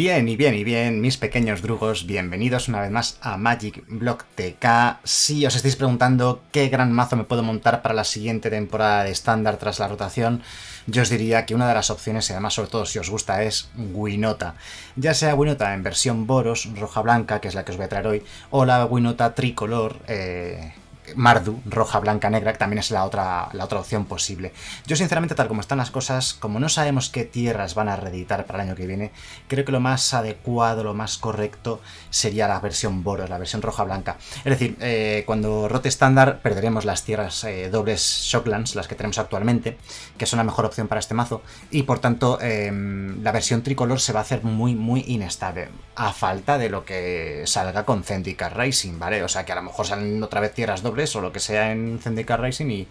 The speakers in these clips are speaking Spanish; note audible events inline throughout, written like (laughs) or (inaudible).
Bien y bien y bien, mis pequeños drugos, bienvenidos una vez más a Magic Block TK. Si os estáis preguntando qué gran mazo me puedo montar para la siguiente temporada de estándar tras la rotación, yo os diría que una de las opciones, y además sobre todo si os gusta, es Winota. Ya sea Winota en versión Boros, roja-blanca, que es la que os voy a traer hoy, o la Winota tricolor, eh, Mardu, roja, blanca, negra, que también es la otra, la otra opción posible. Yo sinceramente, tal como están las cosas, como no sabemos qué tierras van a reeditar para el año que viene, creo que lo más adecuado, lo más correcto sería la versión Boros, la versión roja-blanca. Es decir, eh, cuando rote estándar perderemos las tierras eh, dobles Shocklands, las que tenemos actualmente, que son la mejor opción para este mazo, y por tanto em, la versión tricolor se va a hacer muy, muy inestable, a falta de lo que salga con Zendikar Racing, ¿vale? O sea que a lo mejor salen otra vez tierras dobles o lo que sea en Zendikar Racing y,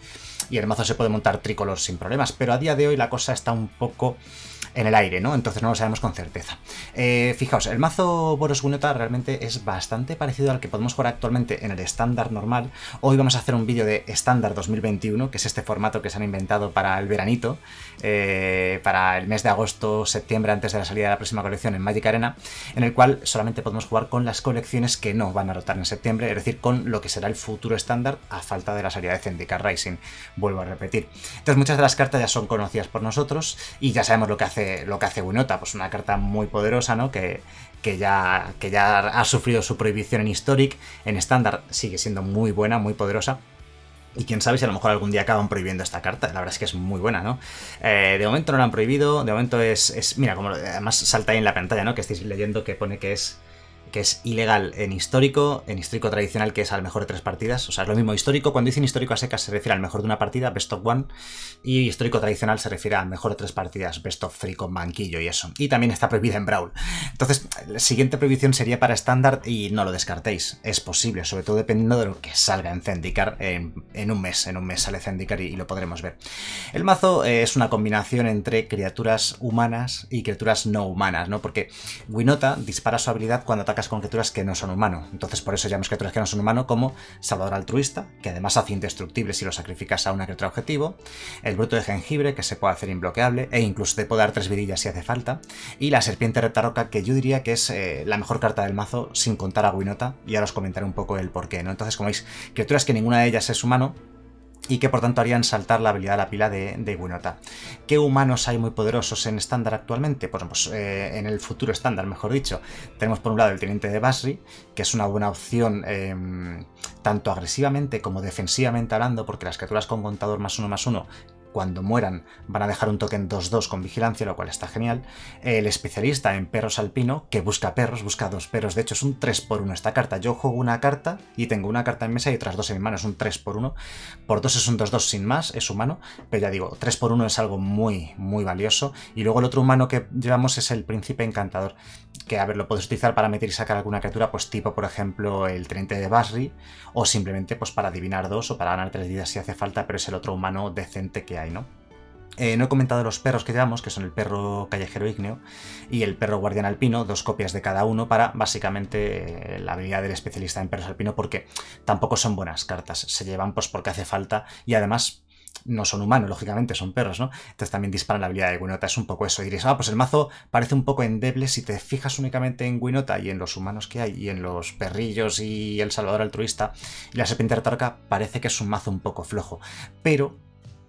y el mazo se puede montar tricolor sin problemas. Pero a día de hoy la cosa está un poco en el aire, ¿no? Entonces no lo sabemos con certeza. Eh, fijaos, el mazo Boros Winota realmente es bastante parecido al que podemos jugar actualmente en el estándar normal. Hoy vamos a hacer un vídeo de estándar 2021, que es este formato que se han inventado para el veranito, eh, para el mes de agosto, septiembre, antes de la salida de la próxima colección en Magic Arena, en el cual solamente podemos jugar con las colecciones que no van a rotar en septiembre, es decir, con lo que será el futuro estándar a falta de la salida de Zendikar Rising. Vuelvo a repetir. Entonces muchas de las cartas ya son conocidas por nosotros y ya sabemos lo que hace lo que hace Winota, pues una carta muy poderosa, ¿no? Que, que ya, que ya ha sufrido su prohibición en Historic, en estándar sigue siendo muy buena, muy poderosa. Y quién sabe si a lo mejor algún día acaban prohibiendo esta carta. La verdad es que es muy buena, ¿no? Eh, de momento no la han prohibido. De momento es, es. Mira, como además salta ahí en la pantalla, ¿no? Que estáis leyendo que pone que es que es ilegal en histórico, en histórico tradicional, que es al mejor de tres partidas. O sea, es lo mismo histórico. Cuando dicen histórico a secas se refiere al mejor de una partida, best of one. Y histórico tradicional se refiere al mejor de tres partidas, best of three con banquillo y eso. Y también está prohibida en Brawl. Entonces, la siguiente prohibición sería para estándar y no lo descartéis. Es posible, sobre todo dependiendo de lo que salga en Zendikar en, un mes. En un mes sale Zendikar y, lo podremos ver. El mazo eh, es una combinación entre criaturas humanas y criaturas no humanas, ¿no? Porque Winota dispara su habilidad cuando ataca con criaturas que no son humanos. Entonces por eso llamamos criaturas que no son humanos como Salvador Altruista, que además hace indestructible si lo sacrificas a una criatura objetivo, el Bruto de Jengibre, que se puede hacer imbloqueable, e incluso te puede dar tres vidillas si hace falta, y la Serpiente Reptaroca, que yo diría que es eh, la mejor carta del mazo sin contar a Winota, y ahora os comentaré un poco el porqué, ¿no? Entonces, como veis, criaturas que ninguna de ellas es humano, y que por tanto harían saltar la habilidad de la pila de, de Winota. ¿Qué humanos hay muy poderosos en estándar actualmente? Pues, pues eh, en el futuro estándar, mejor dicho. Tenemos por un lado el Teniente de Basri, que es una buena opción em, tanto agresivamente como defensivamente hablando, porque las criaturas con contador más uno más uno cuando mueran van a dejar un token 2-2 con vigilancia, lo cual está genial. El especialista en perros alpino, que busca perros, busca dos perros, de hecho es un 3x1 esta carta. Yo juego una carta y tengo una carta en mesa y otras dos en mi mano, es un 3x1. Por 2 es un 2-2 sin más, es humano, pero ya digo, 3x1 es algo muy, muy valioso. Y luego el otro humano que llevamos es el príncipe encantador, que a ver, lo puedes utilizar para meter y sacar alguna criatura, pues tipo por ejemplo el teniente de Basri, o simplemente pues para adivinar dos o para ganar tres vidas si hace falta, pero es el otro humano decente que ¿no? Eh, no he comentado los perros que llevamos, que son el perro callejero ígneo y el perro guardián alpino, dos copias de cada uno para básicamente eh, la habilidad del especialista en perros alpino, porque tampoco son buenas cartas, se llevan pues porque hace falta y además no son humanos, lógicamente, son perros, ¿no? Entonces también disparan la habilidad de Winota, es un poco eso. Y diréis, ah, pues el mazo parece un poco endeble si te fijas únicamente en Winota y en los humanos que hay, y en los perrillos y el salvador altruista, y la serpiente retarca parece que es un mazo un poco flojo. Pero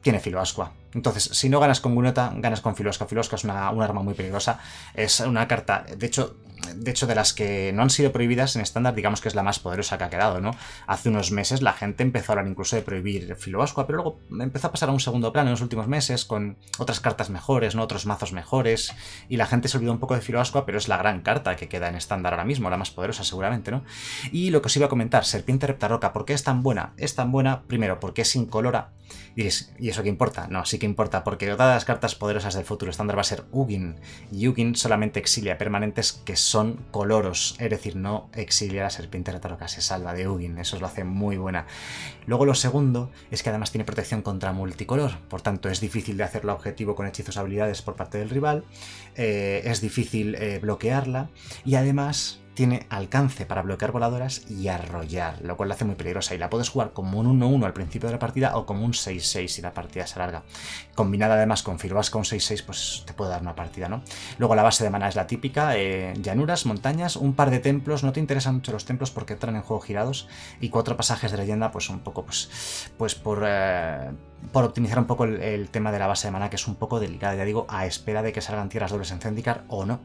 tiene filo ascua. Entonces, si no ganas con Gunota, ganas con Filosca. Filosca es una, un arma muy peligrosa. Es una carta, de hecho, de hecho, de las que no han sido prohibidas en estándar, digamos que es la más poderosa que ha quedado, ¿no? Hace unos meses la gente empezó a hablar incluso de prohibir Filoascua, pero luego empezó a pasar a un segundo plano en los últimos meses con otras cartas mejores, ¿no? Otros mazos mejores, y la gente se olvidó un poco de Filoascua, pero es la gran carta que queda en estándar ahora mismo, la más poderosa seguramente, ¿no? Y lo que os iba a comentar, Serpiente Reptaroca, ¿por qué es tan buena? Es tan buena, primero, porque es incolora, y, ¿y eso qué importa? No, sí que importa, porque todas las cartas poderosas del futuro estándar va a ser Ugin, y Ugin solamente exilia permanentes que son coloros, es decir, no exilia la serpiente retároca, se salva de Ugin, eso lo hace muy buena. Luego lo segundo es que además tiene protección contra multicolor, por tanto es difícil de hacerlo objetivo con hechizos habilidades por parte del rival, eh, es difícil eh, bloquearla y además tiene alcance para bloquear voladoras y arrollar, lo cual la hace muy peligrosa. Y la puedes jugar como un 1-1 al principio de la partida o como un 6-6 si la partida se alarga. Combinada además con Firvas con 6-6, pues te puede dar una partida, ¿no? Luego la base de mana es la típica, eh, llanuras, montañas, un par de templos, no te interesan mucho los templos porque entran en juego girados, y cuatro pasajes de leyenda, pues un poco, pues, pues por... Eh, por optimizar un poco el, tema de la base de mana, que es un poco delicada, ya digo, a espera de que salgan tierras dobles en Zendikar o no.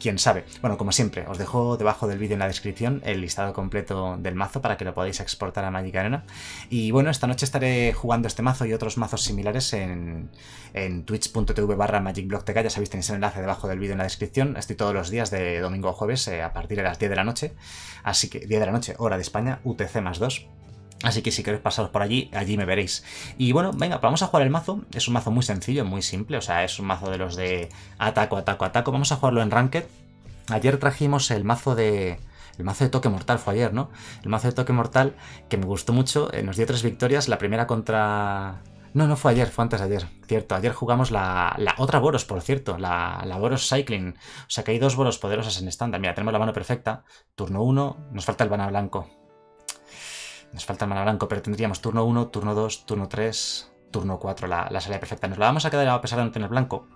Quién sabe. Bueno, como siempre, os dejo debajo del vídeo en la descripción el listado completo del mazo para que lo podáis exportar a Magic Arena. Y bueno, esta noche estaré jugando este mazo y otros mazos similares en, twitch.tv barra ya sabéis, tenéis el enlace debajo del vídeo en la descripción. Estoy todos los días de domingo a jueves eh, a partir de las 10 de la noche, así que 10 de la noche, hora de España, UTC más 2. Así que si queréis pasaros por allí, allí me veréis. Y bueno, venga, vamos a jugar el mazo. Es un mazo muy sencillo, muy simple. O sea, es un mazo de los de ataco, ataco, ataco. Vamos a jugarlo en Ranked. Ayer trajimos el mazo de... El mazo de toque mortal fue ayer, ¿no? El mazo de toque mortal que me gustó mucho. Eh, nos dio tres victorias. La primera contra... No, no fue ayer, fue antes de ayer. Cierto, ayer jugamos la, la otra Boros, por cierto, la, la, Boros Cycling. O sea que hay dos Boros poderosas en estándar. Mira, tenemos la mano perfecta. Turno 1, nos falta el Bana Blanco. Nos falta el mana blanco, pero tendríamos turno 1, turno 2, turno 3, turno 4, la, la, salida perfecta. Nos la vamos a quedar a pesar de no tener blanco.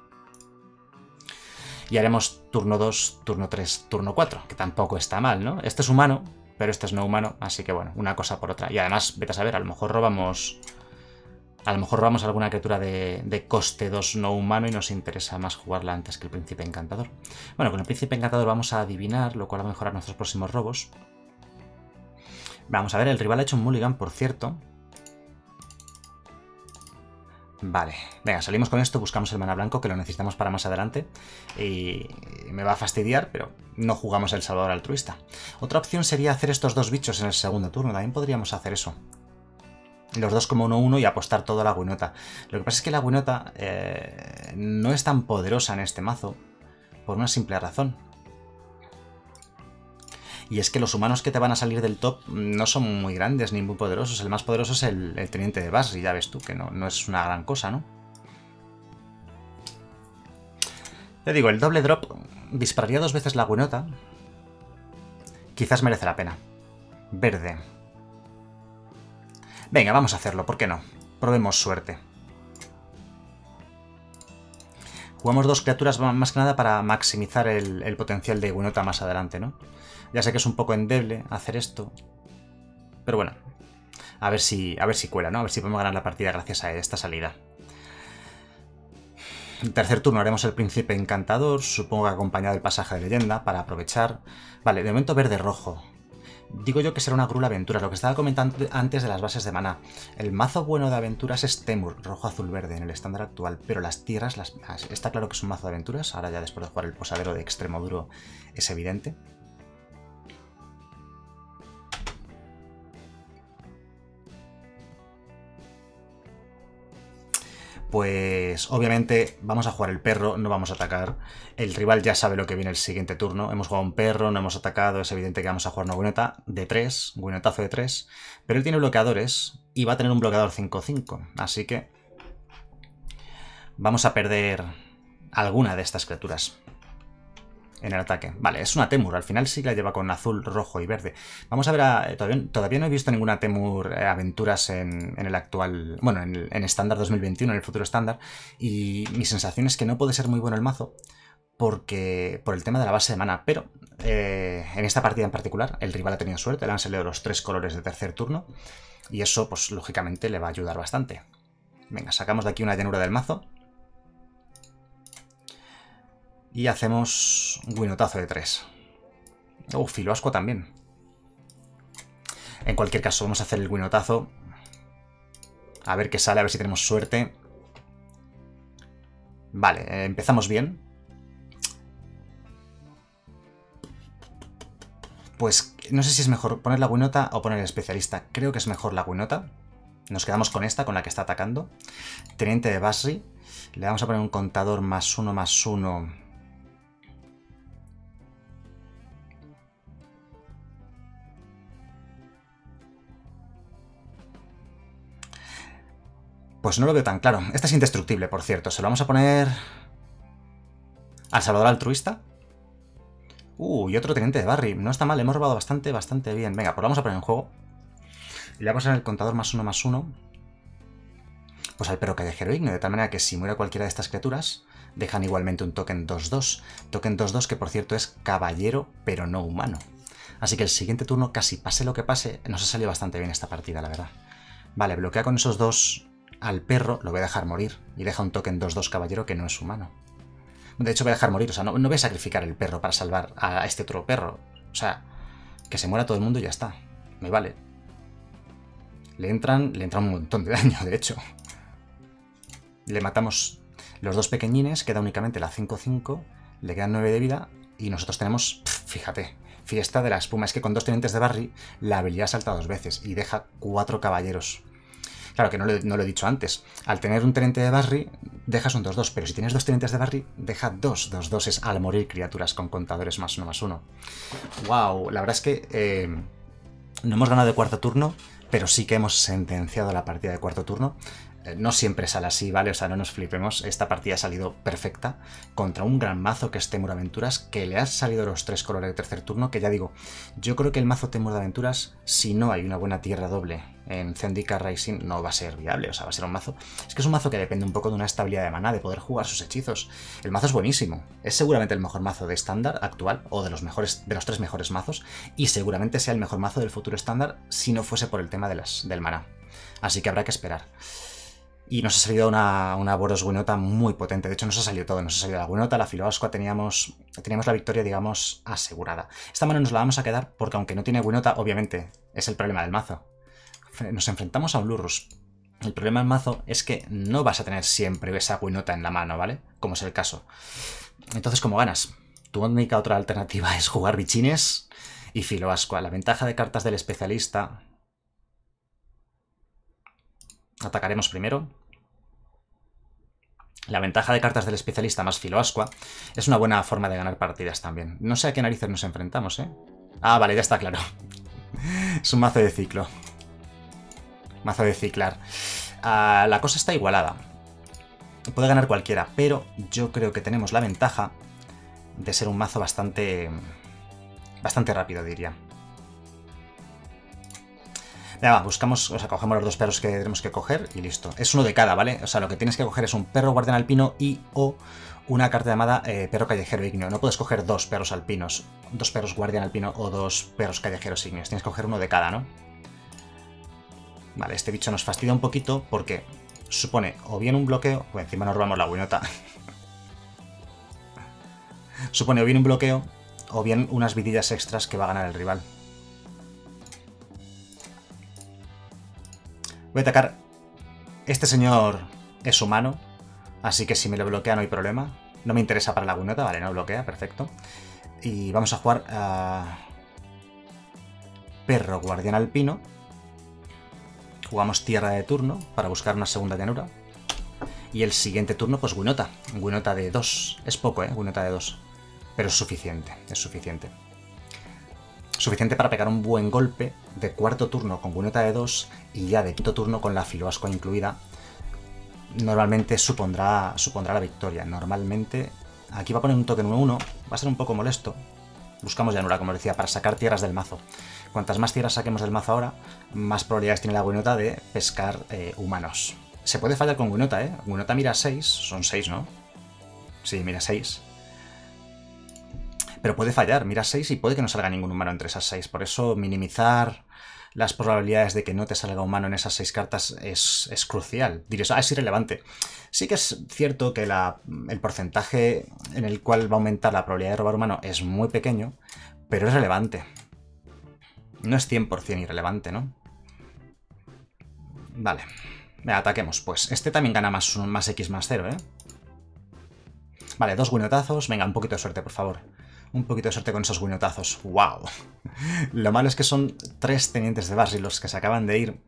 Y haremos turno 2, turno 3, turno 4, que tampoco está mal, ¿no? Este es humano, pero este es no humano, así que bueno, una cosa por otra. Y además, vete a saber, a lo mejor robamos... A lo mejor robamos alguna criatura de, de, coste 2 no humano y nos interesa más jugarla antes que el príncipe encantador. Bueno, con el príncipe encantador vamos a adivinar, lo cual va a mejorar nuestros próximos robos. Vamos a ver, el rival ha hecho un mulligan, por cierto. Vale, venga, salimos con esto, buscamos el mana blanco que lo necesitamos para más adelante y me va a fastidiar, pero no jugamos el salvador altruista. Otra opción sería hacer estos dos bichos en el segundo turno, también podríamos hacer eso. Los dos como 1-1 y apostar todo a la guinota. Lo que pasa es que la guinota eh, no es tan poderosa en este mazo por una simple razón. Y es que los humanos que te van a salir del top no son muy grandes ni muy poderosos. El más poderoso es el, teniente de Basri, ya ves tú, que no, no es una gran cosa, ¿no? Te digo, el doble drop dispararía dos veces la guinota. Quizás merece la pena. Verde. Venga, vamos a hacerlo, ¿por qué no? Probemos suerte. Jugamos dos criaturas más que nada para maximizar el, potencial de Guinota más adelante, ¿no? Ya sé que es un poco endeble hacer esto. Pero bueno, a ver si, a ver si cuela, ¿no? A ver si podemos ganar la partida gracias a esta salida. En tercer turno haremos el príncipe encantador, supongo que acompañado del pasaje de leyenda, para aprovechar... Vale, de momento verde-rojo. Digo yo que será una grula aventura, lo que estaba comentando antes de las bases de maná. El mazo bueno de aventuras es Temur, rojo-azul-verde, en el estándar actual, pero las tierras, las... está claro que es un mazo de aventuras, ahora ya después de jugar el posadero de extremo duro es evidente. Pues obviamente vamos a jugar el perro, no vamos a atacar. El rival ya sabe lo que viene el siguiente turno. Hemos jugado un perro, no hemos atacado, es evidente que vamos a jugar una guinota de 3, guinotazo de 3. Pero él tiene bloqueadores y va a tener un bloqueador 5-5, así que vamos a perder alguna de estas criaturas en el ataque. Vale, es una Temur. Al final sí la lleva con azul, rojo y verde. Vamos a ver... A, todavía, no he visto ninguna Temur eh, aventuras en, el actual... Bueno, en estándar 2021, en el futuro estándar. Y mi sensación es que no puede ser muy bueno el mazo porque por el tema de la base de mana. Pero eh, en esta partida en particular, el rival ha tenido suerte. Le han salido los tres colores de tercer turno. Y eso, pues lógicamente, le va a ayudar bastante. Venga, sacamos de aquí una llanura del mazo. Y hacemos un guinotazo de 3. Oh, filoasco también. En cualquier caso, vamos a hacer el guinotazo. A ver qué sale, a ver si tenemos suerte. Vale, eh, empezamos bien. Pues no sé si es mejor poner la guinota o poner el especialista. Creo que es mejor la guinota. Nos quedamos con esta, con la que está atacando. Teniente de Basri. Le vamos a poner un contador más uno más uno Pues no lo veo tan claro. Este es indestructible, por cierto. Se lo vamos a poner... Al Salvador altruista. Uh, y otro teniente de Barry. No está mal, hemos robado bastante, bastante bien. Venga, pues vamos a poner en juego. Y le vamos a poner el contador más uno más uno. Pues al perro callejero ignio, de tal manera que si muere cualquiera de estas criaturas, dejan igualmente un token 2-2. Token 2-2 que por cierto es caballero, pero no humano. Así que el siguiente turno, casi pase lo que pase, nos ha salido bastante bien esta partida, la verdad. Vale, bloquea con esos dos al perro, lo voy a dejar morir. Y deja un token 2-2 caballero que no es humano. De hecho, voy a dejar morir. O sea, no, voy a sacrificar el perro para salvar a este otro perro. O sea, que se muera todo el mundo y ya está. Me vale. Le entran, le entran un montón de (laughs) daño, de hecho. Le matamos los dos pequeñines, queda únicamente la 5-5, le quedan 9 de vida y nosotros tenemos, fíjate, fiesta de la espuma. Es que con dos tenientes de Barry la habilidad salta dos veces y deja cuatro caballeros. Claro que no lo, he dicho antes. Al tener un teniente de Barry, dejas un 2-2, pero si tienes dos tenientes de Barry, deja dos 2-2 al morir criaturas con contadores más uno más uno. ¡Wow! La verdad es que eh, no hemos ganado de cuarto turno, pero sí que hemos sentenciado la partida de cuarto turno. Eh, no siempre sale así, ¿vale? O sea, no nos flipemos. Esta partida ha salido perfecta contra un gran mazo que es Temur Aventuras, que le ha salido los tres colores de tercer turno, que ya digo, yo creo que el mazo Temur de Aventuras, si no hay una buena tierra doble en Zendika Rising, no va a ser viable, o sea, va a ser un mazo... Es que es un mazo que depende un poco de una estabilidad de maná, de poder jugar sus hechizos. El mazo es buenísimo, es seguramente el mejor mazo de estándar actual, o de los mejores, de los tres mejores mazos, y seguramente sea el mejor mazo del futuro estándar si no fuese por el tema de las, del maná. Así que habrá que esperar. Y nos ha salido una, una Boros Winota muy potente. De hecho, nos ha salido todo. Nos ha salido la Winota, la Filoasqua. Teníamos, teníamos la victoria, digamos, asegurada. Esta mano nos la vamos a quedar porque, aunque no tiene Winota, obviamente es el problema del mazo. Nos enfrentamos a un Lurrus. El problema del mazo es que no vas a tener siempre esa Winota en la mano, ¿vale? Como es el caso. Entonces, ¿cómo ganas? Tu única otra alternativa (laughs) es jugar bichines y Filoasqua. La ventaja de cartas del especialista Atacaremos primero. La ventaja de cartas del especialista más filoascua es una buena forma de ganar partidas también. No sé a qué narices nos enfrentamos, ¿eh? Ah, vale, ya está claro. (laughs) es un mazo de ciclo. Mazo de ciclar. Ah, la cosa está igualada. Puede ganar cualquiera, pero yo creo que tenemos la ventaja de ser un mazo bastante... Bastante rápido, diría. Ya va, buscamos, o sea, cogemos los dos perros que tenemos que coger y listo. Es uno de cada, ¿vale? O sea, lo que tienes que coger es un perro guardián alpino y o una carta llamada eh, perro callejero ignio. No puedes coger dos perros alpinos, dos perros guardián alpino o dos perros callejeros ignios. Tienes que coger uno de cada, ¿no? Vale, este bicho nos fastidia un poquito porque supone o bien un bloqueo... Pues encima nos robamos la winota. (laughs) supone o bien un bloqueo o bien unas vidillas extras que va a ganar el rival. Voy a atacar... Este señor es humano, así que si me lo bloquea no hay problema. No me interesa para la gunota, vale, no bloquea, perfecto. Y vamos a jugar a... Perro Guardián Alpino. Jugamos tierra de turno para buscar una segunda llanura. Y el siguiente turno, pues Winota. Winota de 2. Es poco, ¿eh? Winota de 2. Pero es suficiente, es suficiente. Suficiente para pegar un buen golpe de cuarto turno con Gunota de 2 y ya de quinto turno con la Filoasco incluida. Normalmente supondrá, supondrá la victoria. Normalmente... Aquí va a poner un token 1-1. Va a ser un poco molesto. Buscamos llanura, como decía, para sacar tierras del mazo. Cuantas más tierras saquemos del mazo ahora, más probabilidades tiene la Gunota de pescar eh, humanos. Se puede fallar con Gunota, ¿eh? Gunota mira 6. Son 6, ¿no? Sí, mira 6 pero puede fallar, mira 6 y puede que no salga ningún humano entre esas 6. Por eso minimizar las probabilidades de que no te salga humano en esas 6 cartas es, crucial. Diréis, ah, es irrelevante. Sí que es cierto que el porcentaje en el cual va a aumentar la probabilidad de robar humano es muy pequeño, pero es relevante. No es 100% irrelevante, ¿no? Vale. ataquemos, pues. Este también gana más, más X más 0, ¿eh? Vale, dos guinotazos. Venga, un poquito de suerte, por favor. Un poquito de suerte con esos guinotazos. ¡Wow! Lo malo es que son tres tenientes de Barry los que se acaban de ir.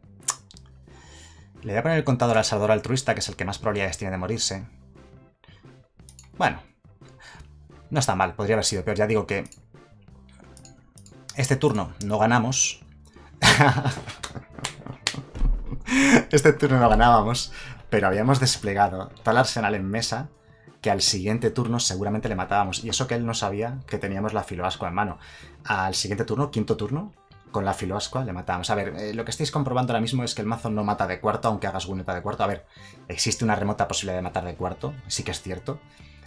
Le voy a poner el contador al salvador altruista, que es el que más probabilidades tiene de morirse. Bueno. No está mal, podría haber sido peor. Ya digo que... Este turno no ganamos. (laughs) este turno no ganábamos, pero habíamos desplegado tal arsenal en mesa que al siguiente turno seguramente le matábamos. Y eso que él no sabía que teníamos la filoascua en mano. Al siguiente turno, quinto turno, con la filoascua le matábamos. A ver, eh, lo que estáis comprobando ahora mismo es que el mazo no mata de cuarto, aunque hagas winota de cuarto. A ver, existe una remota posibilidad de matar de cuarto, sí que es cierto.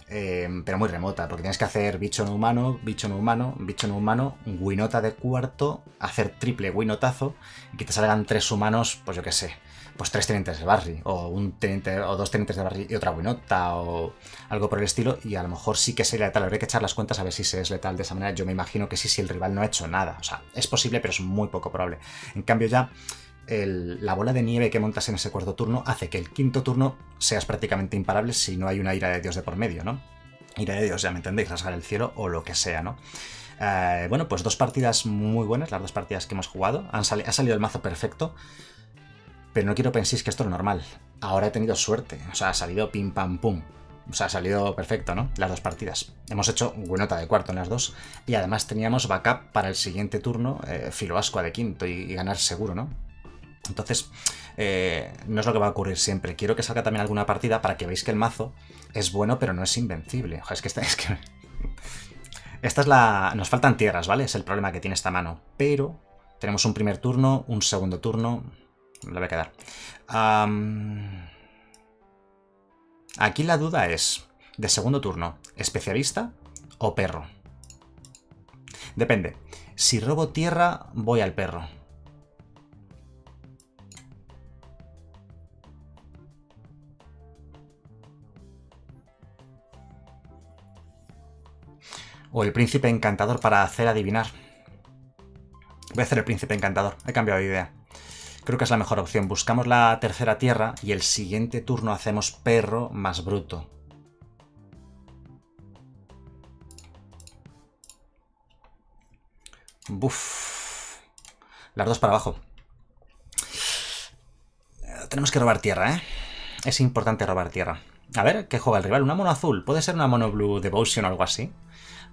Eh, pero muy remota, porque tienes que hacer bicho no humano, bicho no humano, bicho no humano, winota de cuarto, hacer triple winotazo y que te salgan tres humanos, pues yo qué sé, pues tres tenientes de Barry, o un teniente, o dos tenientes de Barry y otra winota, o algo por el estilo, y a lo mejor sí que sería letal. Habría que echar las cuentas a ver si se es letal de esa manera. Yo me imagino que sí, si el rival no ha hecho nada. O sea, es posible, pero es muy poco probable. En cambio, ya. la bola de nieve que montas en ese cuarto turno hace que el quinto turno seas prácticamente imparable si no hay una ira de Dios de por medio, ¿no? Ira de Dios, ya me entendéis, rasgar el cielo o lo que sea, ¿no? Eh, bueno, pues dos partidas muy buenas, las dos partidas que hemos jugado. Han ha salido el mazo perfecto. Pero no quiero penséis que esto es normal. Ahora he tenido suerte. O sea, ha salido pim pam pum. O sea, ha salido perfecto, ¿no? Las dos partidas. Hemos hecho buenota de cuarto en las dos. Y además teníamos backup para el siguiente turno, eh, filoascua de quinto y, ganar seguro, ¿no? Entonces, eh, no es lo que va a ocurrir siempre. Quiero que salga también alguna partida para que veáis que el mazo es bueno, pero no es invencible. Es que esta es que... (laughs) Esta es la... Nos faltan tierras, ¿vale? Es el problema que tiene esta mano. Pero tenemos un primer turno, un segundo turno, le voy a quedar. Aquí la duda es, de segundo turno, ¿especialista o perro? Depende. Si robo tierra, voy al perro. O el príncipe encantador para hacer adivinar. Voy a hacer el príncipe encantador. He cambiado de idea. Creo que es la mejor opción. Buscamos la tercera tierra y el siguiente turno hacemos perro más bruto. Buf. Las dos para abajo. Tenemos que robar tierra, ¿eh? Es importante robar tierra. A ver, ¿qué juega el rival? ¿Una mono azul? ¿Puede ser una mono blue devotion o algo así?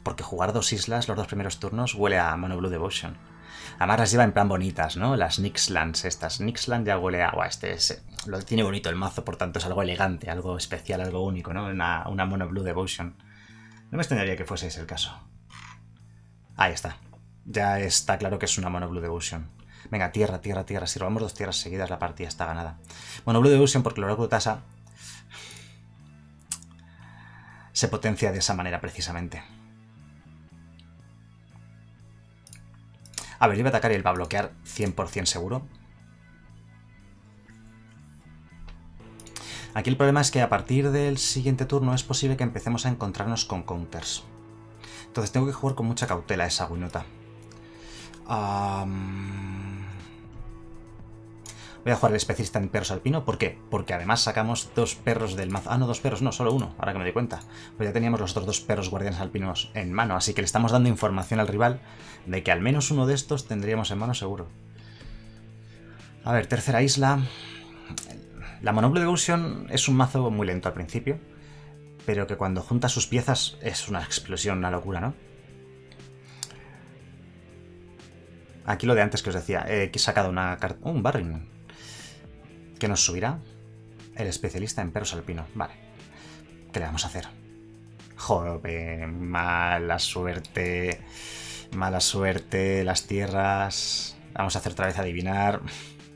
Porque jugar dos islas los dos primeros turnos huele a mono blue devotion. Además las lleva en plan bonitas, ¿no? Las Nixlands estas. Nixland ya huele a agua. Este es, lo tiene bonito el mazo, por tanto es algo elegante, algo especial, algo único, ¿no? Una, una Mono Blue Devotion. No me extrañaría que fuese ese el caso. Ahí está. Ya está claro que es una Mono Blue Devotion. Venga, tierra, tierra, tierra. Si robamos dos tierras seguidas, la partida está ganada. Mono Blue Devotion porque el oráculo tasa se potencia de esa manera precisamente. A ver, voy a atacar y él va a bloquear 100% seguro. Aquí el problema es que a partir del siguiente turno es posible que empecemos a encontrarnos con counters. Entonces tengo que jugar con mucha cautela esa winota. Voy a jugar el especialista en perros alpino. ¿Por qué? Porque además sacamos dos perros del mazo. Ah, no, dos perros, no, solo uno, ahora que me doy cuenta. Pues ya teníamos los otros dos perros guardianes alpinos en mano. Así que le estamos dando información al rival de que al menos uno de estos tendríamos en mano seguro. A ver, tercera isla. La Monoble Devotion es un mazo muy lento al principio. Pero que cuando junta sus piezas es una explosión, una locura, ¿no? Aquí lo de antes que os decía, he sacado una carta... Oh, un Barring. ¿Qué nos subirá? El especialista en perros alpino. Vale. ¿Qué le vamos a hacer? Joder, mala suerte. Mala suerte, las tierras. Vamos a hacer otra vez adivinar.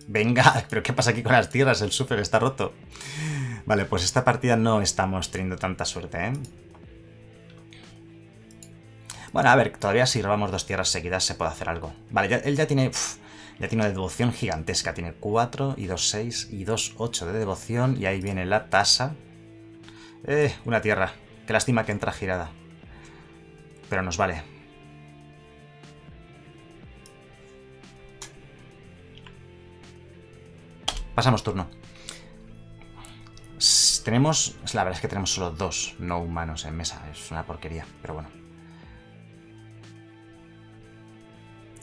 Venga, (laughs) pero ¿qué pasa aquí con las tierras? El super está roto. Vale, pues esta partida no estamos teniendo tanta suerte, ¿eh? Bueno, a ver, todavía si robamos dos tierras seguidas se puede hacer algo. Vale, él ya tiene... Ya tiene una devoción gigantesca. Tiene 4 y 2, 6 y 2, 8 de devoción. Y ahí viene la tasa. Eh, una tierra. Qué lástima que entra girada. Pero nos vale. Pasamos turno. Tenemos... La verdad es que tenemos solo dos no humanos en mesa. Es una porquería, pero bueno.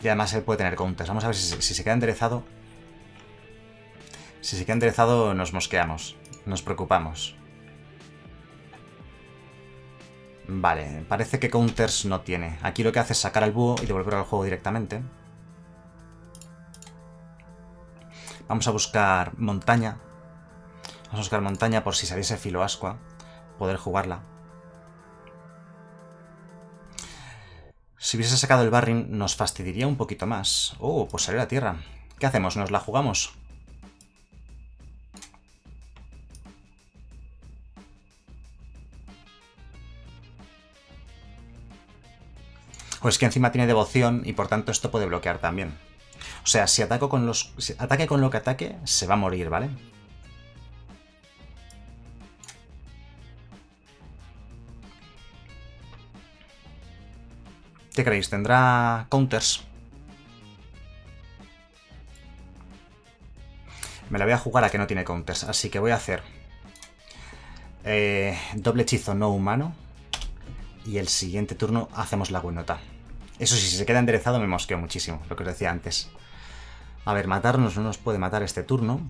Y además él puede tener counters. Vamos a ver si, se queda enderezado. Si se queda enderezado nos mosqueamos. Nos preocupamos. Vale, parece que counters no tiene. Aquí lo que hace es sacar al búho y devolverlo al juego directamente. Vamos a buscar montaña. Vamos a buscar montaña por si saliese filo ascua. Poder jugarla. Si hubiese sacado el Barring nos fastidiaría un poquito más. Oh, pues salió la tierra. ¿Qué hacemos? ¿Nos la jugamos? Pues que encima tiene devoción y por tanto esto puede bloquear también. O sea, si ataco con los. Si ataque con lo que ataque, se va a morir, ¿vale? ¿Qué creéis? ¿Tendrá counters? Me la voy a jugar a que no tiene counters, así que voy a hacer eh, doble hechizo no humano y el siguiente turno hacemos la buenota. Eso sí, si se queda enderezado me mosqueo muchísimo, lo que os decía antes. A ver, matarnos no nos puede matar este turno.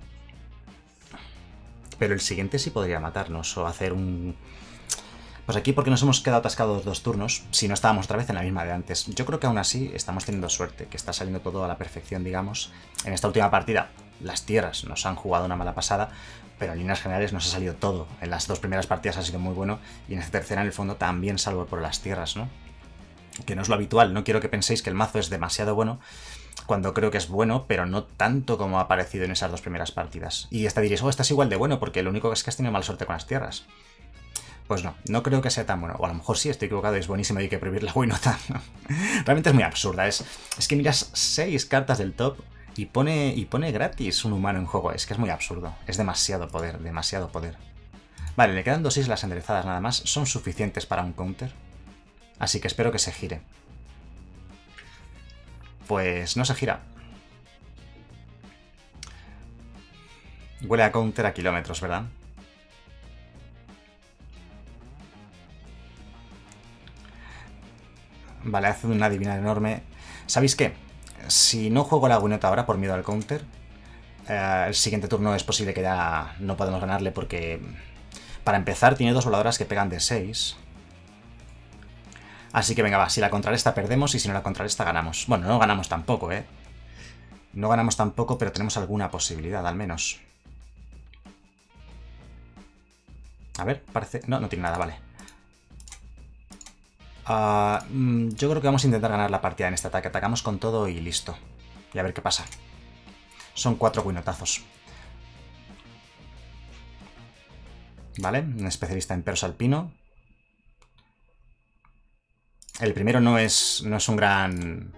Pero el siguiente sí podría matarnos o hacer un... Pues aquí porque nos hemos quedado atascados dos turnos, si no estábamos otra vez en la misma de antes. Yo creo que aún así estamos teniendo suerte, que está saliendo todo a la perfección, digamos. En esta última partida, las tierras nos han jugado una mala pasada, pero en líneas generales nos ha salido todo. En las dos primeras partidas ha sido muy bueno y en esta tercera, en el fondo, también salvo por las tierras, ¿no? Que no es lo habitual, no quiero que penséis que el mazo es demasiado bueno, cuando creo que es bueno, pero no tanto como ha aparecido en esas dos primeras partidas. Y esta diréis, oh, esta es igual de bueno, porque lo único es que has tenido mal suerte con las tierras. Pues no, no creo que sea tan bueno. O a lo mejor sí, estoy equivocado, es buenísimo y hay que prohibir la (laughs) buenota. Realmente es muy absurda. Es, es que miras seis cartas del top y pone, y pone gratis un humano en juego. Es que es muy absurdo. Es demasiado poder, demasiado poder. Vale, le quedan dos islas enderezadas nada más. Son suficientes para un counter. Así que espero que se gire. Pues no se gira. Huele a counter a kilómetros, ¿verdad? Vale, hace una adivinar enorme. ¿Sabéis qué? Si no juego la guinota ahora por miedo al counter, eh, el siguiente turno es posible que ya no podemos ganarle porque... Para empezar, tiene dos voladoras que pegan de 6. Así que venga, va, si la contrarresta perdemos y si no la contrarresta ganamos. Bueno, no ganamos tampoco, ¿eh? No ganamos tampoco, pero tenemos alguna posibilidad, al menos. A ver, parece... No, no tiene nada, vale. Ah, mm, yo creo que vamos a intentar ganar la partida en este ataque. Atacamos con todo y listo. Y a ver qué pasa. Son cuatro guinotazos. ¿Vale? Un especialista en perros alpino. El primero no es, no es un gran...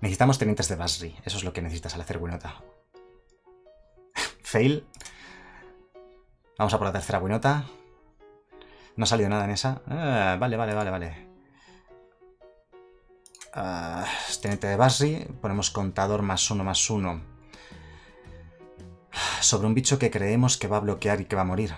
Necesitamos tenientes de Basri. Eso es lo que necesitas al hacer Winota. (laughs) Fail. Vamos a por la tercera Winota. No ha salido nada en esa. Ah, vale, vale, vale, vale. Teniente de Basri. Ponemos contador más uno más uno. Sobre un bicho que creemos que va a bloquear y que va a morir.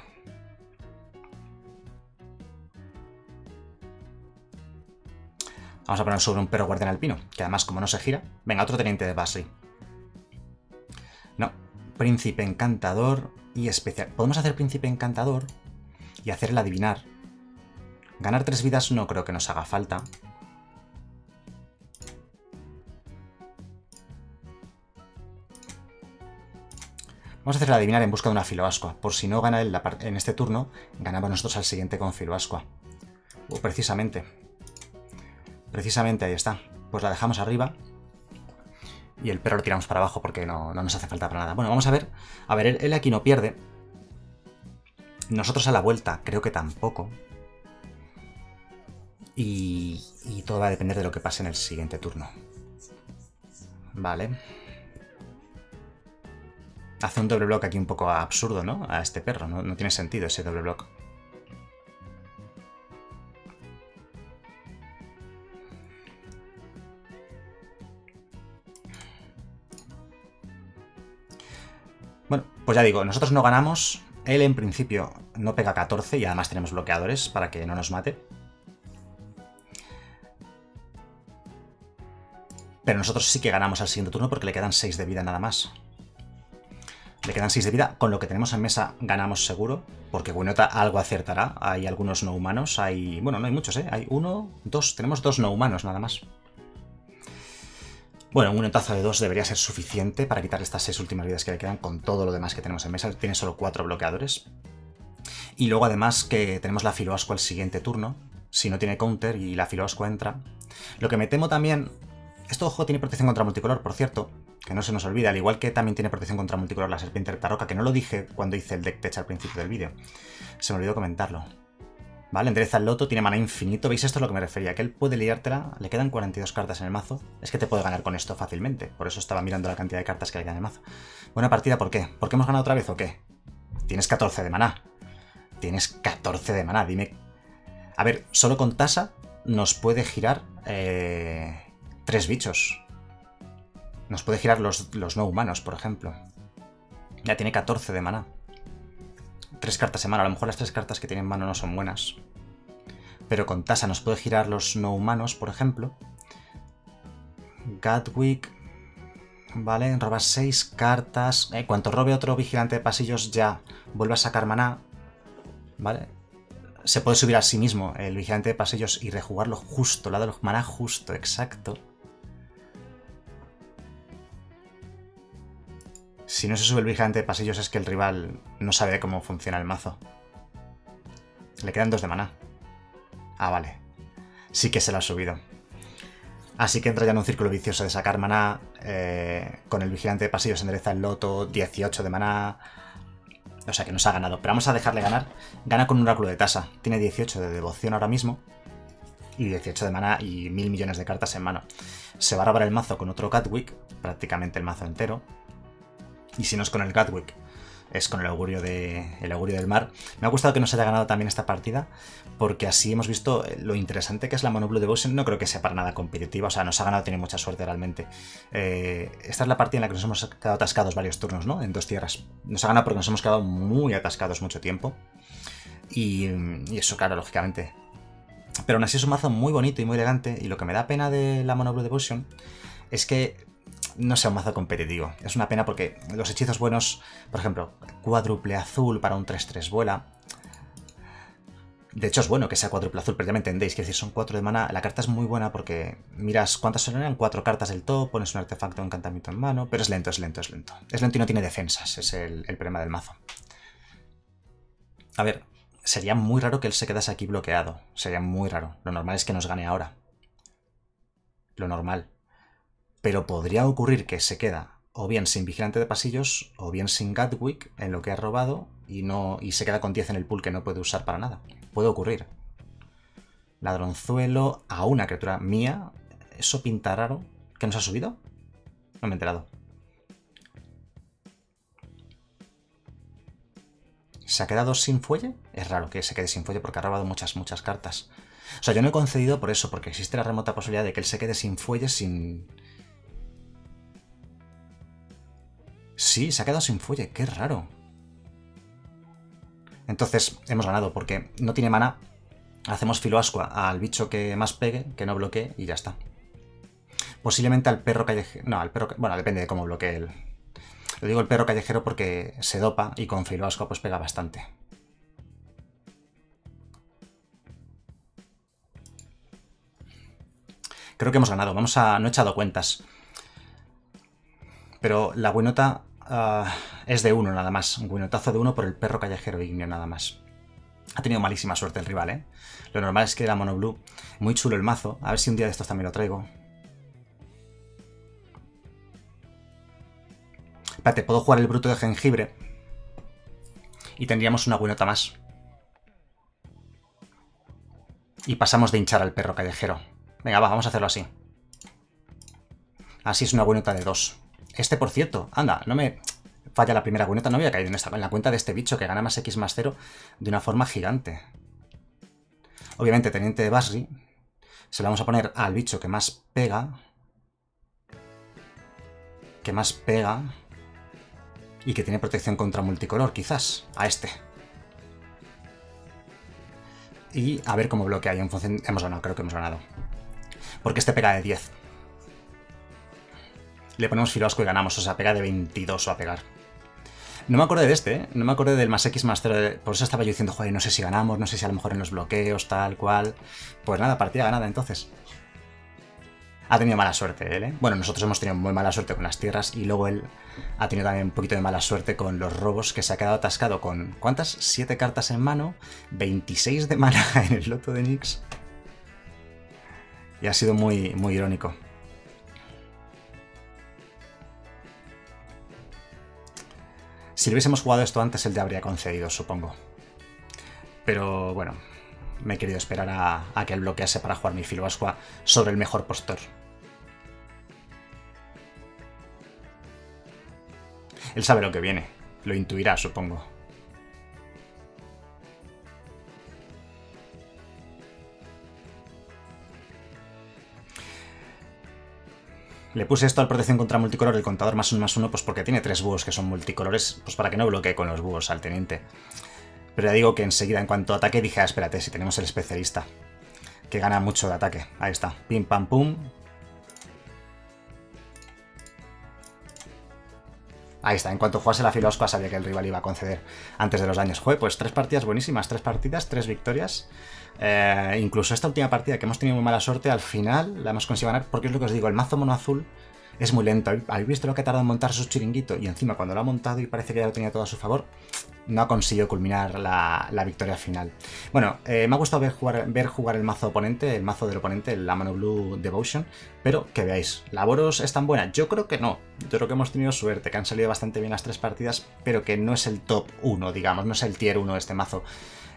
Vamos a poner sobre un perro guardián alpino, que además como no se gira... Venga, otro teniente de Basri. No, príncipe encantador y especial. Podemos hacer príncipe encantador y hacer el adivinar. Ganar tres vidas no creo que nos haga falta. Vamos a hacer el adivinar en busca de una filoascua. Por si no gana él en este turno, ganamos nosotros al siguiente con filoascua. Uh, precisamente. Precisamente ahí está. Pues la dejamos arriba. Y el perro lo tiramos para abajo porque no, nos hace falta para nada. Bueno, vamos a ver. A ver, él, aquí no pierde. Nosotros a la vuelta creo que tampoco. Y, y todo va a depender de lo que pase en el siguiente turno. Vale. Hace un doble block aquí un poco absurdo, ¿no? A este perro. No, tiene sentido ese doble block. Bueno, pues ya digo, nosotros no ganamos. Él en principio no pega 14 y además tenemos bloqueadores para que no nos mate. Pero nosotros sí que ganamos al siguiente turno porque le quedan 6 de vida nada más. Le quedan 6 de vida. Con lo que tenemos en mesa ganamos seguro. Porque Winota algo acertará. Hay algunos no humanos. Hay... Bueno, no hay muchos, ¿eh? Hay uno, dos... Tenemos dos no humanos nada más. Bueno, un entazo de 2 debería ser suficiente para quitar estas 6 últimas vidas que le quedan con todo lo demás que tenemos en mesa. Tiene solo 4 bloqueadores. Y luego además que tenemos la filoasco al siguiente turno. Si no tiene counter y la filoasco entra, Lo que me temo también... Este juego tiene protección contra multicolor, por cierto, que no se nos olvida, al igual que también tiene protección contra multicolor la serpiente taroca, que no lo dije cuando hice el deck tech al principio del vídeo. Se me olvidó comentarlo. ¿Vale? Endereza el loto, tiene mana infinito. ¿Veis? Esto es lo que me refería, que él puede liártela. Le quedan 42 cartas en el mazo. Es que te puede ganar con esto fácilmente. Por eso estaba mirando la cantidad de cartas que le en el mazo. Buena partida, ¿por qué? ¿Por qué hemos ganado otra vez o qué? Tienes 14 de maná. Tienes 14 de maná, dime. A ver, solo con tasa nos puede girar eh, tres bichos. Nos puede girar los, los no humanos, por ejemplo. Ya tiene 14 de maná tres cartas en mano. A lo mejor las tres cartas que tiene en mano no son buenas. Pero con tasa nos puede girar los no humanos, por ejemplo. Gatwick. Vale, roba seis cartas. En cuanto robe otro vigilante de pasillos, ya vuelve a sacar maná. Vale. Se puede subir a sí mismo el vigilante de pasillos y rejugarlo justo, lado del maná justo, exacto. Si no se sube el vigilante de pasillos es que el rival no sabe cómo funciona el mazo. Le quedan dos de maná. Ah, vale. Sí que se lo ha subido. Así que entra ya en un círculo vicioso de sacar maná. Eh, con el vigilante de pasillos endereza el loto, 18 de maná. O sea que nos ha ganado. Pero vamos a dejarle ganar. Gana con un oráculo de tasa. Tiene 18 de devoción ahora mismo. Y 18 de maná y mil millones de cartas en mano. Se va a robar el mazo con otro Catwick. Prácticamente el mazo entero. Y si no es con el Gatwick, es con el augurio, de, el augurio del mar. Me ha gustado que nos haya ganado también esta partida, porque así hemos visto lo interesante que es la Monoblue Devotion. No creo que sea para nada competitiva, o sea, nos ha ganado, tiene mucha suerte realmente. Eh, esta es la partida en la que nos hemos quedado atascados varios turnos, ¿no? En dos tierras. Nos ha ganado porque nos hemos quedado muy atascados mucho tiempo. Y, y eso, claro, lógicamente. Pero aún así es un mazo muy bonito y muy elegante, y lo que me da pena de la Monoblue Devotion es que no sea un mazo competitivo. Es una pena porque los hechizos buenos, por ejemplo, cuádruple azul para un 3-3 vuela. De hecho es bueno que sea cuádruple azul, pero ya me entendéis, que decir, son 4 de mana. La carta es muy buena porque miras cuántas son, eran 4 cartas del top, pones un artefacto o encantamiento en mano, pero es lento, es lento, es lento. Es lento y no tiene defensas, es el, el problema del mazo. A ver, sería muy raro que él se quedase aquí bloqueado. Sería muy raro. Lo normal es que nos gane ahora. Lo normal pero podría ocurrir que se queda o bien sin vigilante de pasillos o bien sin Gatwick en lo que ha robado y, no, y se queda con 10 en el pool que no puede usar para nada. Puede ocurrir. Ladronzuelo a una criatura mía. Eso pinta raro. ¿Qué nos ha subido? No me he enterado. ¿Se ha quedado sin fuelle? Es raro que se quede sin fuelle porque ha robado muchas, muchas cartas. O sea, yo no he concedido por eso, porque existe la remota posibilidad de que él se quede sin fuelle sin, Sí, se ha quedado sin fuelle, qué raro. Entonces, hemos ganado, porque no tiene mana. Hacemos filoascua al bicho que más pegue, que no bloquee, y ya está. Posiblemente al perro callejero... No, al perro... Bueno, depende de cómo bloquee él. Lo digo el perro callejero porque se dopa y con filoascua pues pega bastante. Creo que hemos ganado. Vamos a... No he echado cuentas. Pero la buenota Ah, es de uno nada más. Un guinotazo de uno por el perro callejero ignio nada más. Ha tenido malísima suerte el rival, ¿eh? Lo normal es que la mono blue. Muy chulo el mazo. A ver si un día de estos también lo traigo. Espérate, puedo jugar el bruto de jengibre. Y tendríamos una guinota más. Y pasamos de hinchar al perro callejero. Venga, va, vamos a hacerlo así. Así es una guinota de dos. Este, por cierto, anda, no me falla la primera cuenta, no había caído en, esta, en la cuenta de este bicho que gana más X más 0 de una forma gigante. Obviamente, Teniente de Basri, se lo vamos a poner al bicho que más pega. Que más pega. Y que tiene protección contra multicolor, quizás. A este. Y a ver cómo bloquea. Y en función... Hemos ganado, creo que hemos ganado. Porque este pega de 10 le ponemos filosco y ganamos, o sea, pega de 22 o a pegar. No me acuerdo de este, ¿eh? no me acuerdo del más X más 0, por eso estaba yo diciendo, joder, no sé si ganamos, no sé si a lo mejor en los bloqueos, tal cual. Pues nada, partida ganada entonces. Ha tenido mala suerte él, ¿eh? Bueno, nosotros hemos tenido muy mala suerte con las tierras y luego él ha tenido también un poquito de mala suerte con los robos, que se ha quedado atascado con, ¿cuántas? 7 cartas en mano, 26 de mana (laughs) en el loto de Nix. Y ha sido muy, muy irónico. Si hubiésemos jugado esto antes, él te habría concedido, supongo. Pero bueno, me he querido esperar a, que él bloquease para jugar mi Filobascua sobre el mejor postor. Él sabe lo que viene, lo intuirá, supongo. Le puse esto al protección contra multicolor, el contador más uno más uno, pues porque tiene tres búhos que son multicolores, pues para que no bloquee con los búhos al teniente. Pero ya digo que enseguida, en cuanto ataque, dije, ah, espérate, si tenemos el especialista, que gana mucho de ataque. Ahí está, pim pam pum. Ahí está, en cuanto jugase la filosca sabía que el rival iba a conceder antes de los daños. Joder, pues tres partidas buenísimas, tres partidas, tres victorias. Eh, incluso esta última partida que hemos tenido muy mala suerte, al final la hemos conseguido ganar, porque es lo que os digo, el mazo mono azul es muy lento. ¿Habéis visto lo que ha tardado en montar su chiringuito? Y encima, cuando lo ha montado y parece que ya lo tenía todo a su favor, no ha conseguido culminar la, victoria final. Bueno, eh, me ha gustado ver jugar, ver jugar el mazo oponente, el mazo del oponente, el Mono Blue Devotion, pero que veáis, ¿la Boros es tan buena? Yo creo que no. Yo creo que hemos tenido suerte, que han salido bastante bien las tres partidas, pero que no es el top 1, digamos, no es el tier 1 de este mazo.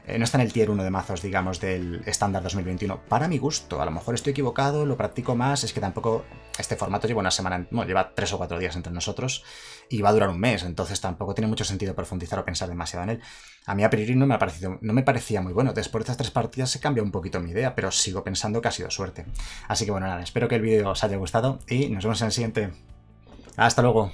Eh, no está en el tier 1 de mazos, digamos, del estándar 2021. Para mi gusto, a lo mejor estoy equivocado, lo practico más, es que tampoco este formato lleva una semana, bueno, lleva tres o cuatro días entre nosotros y va a durar un mes, entonces tampoco tiene mucho sentido profundizar o pensar demasiado en él. A mí a priori no me, ha parecido, no me parecía muy bueno, después de estas tres partidas se cambia un poquito mi idea, pero sigo pensando que ha sido suerte. Así que bueno, nada, espero que el vídeo os haya gustado y nos vemos en el siguiente. Hasta luego.